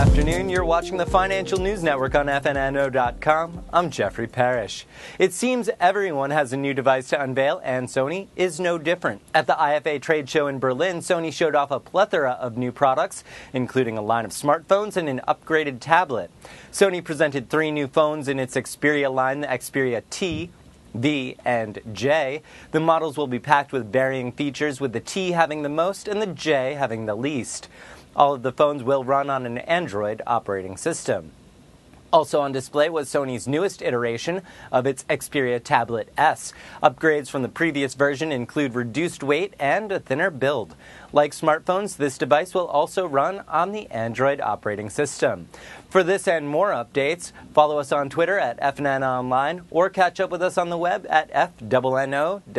afternoon. You're watching the Financial News Network on FNNO.com. I'm Jeffrey Parrish. It seems everyone has a new device to unveil, and Sony is no different. At the IFA trade show in Berlin, Sony showed off a plethora of new products, including a line of smartphones and an upgraded tablet. Sony presented three new phones in its Xperia line the Xperia T, V, and J. The models will be packed with varying features, with the T having the most and the J having the least. All of the phones will run on an Android operating system. Also on display was Sony's newest iteration of its Xperia Tablet S. Upgrades from the previous version include reduced weight and a thinner build. Like smartphones, this device will also run on the Android operating system. For this and more updates, follow us on Twitter at FNN Online or catch up with us on the web at FNNO.com.